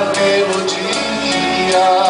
sentida melodia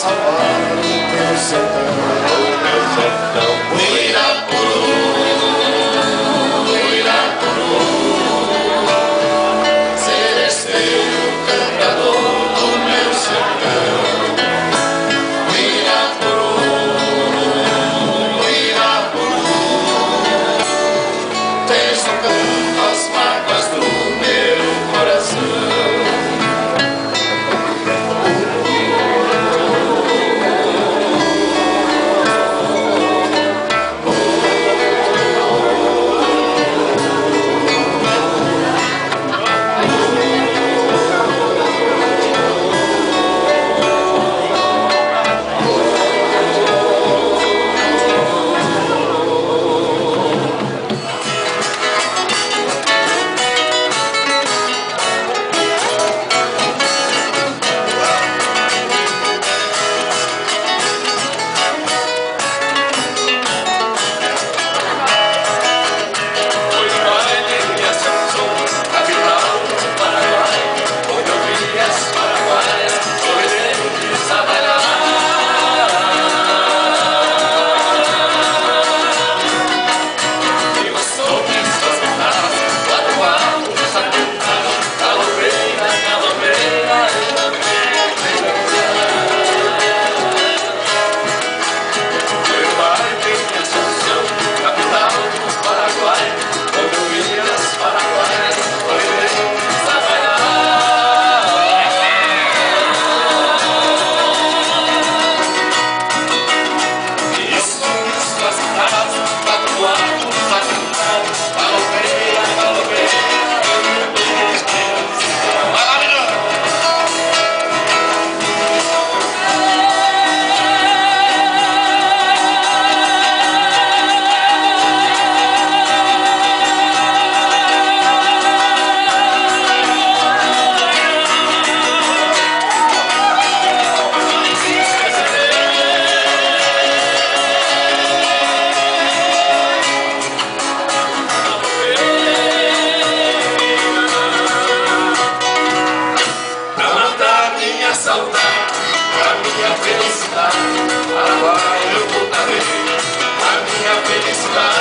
生活。saudade, a minha felicidade. Agora eu voltarei, a minha felicidade.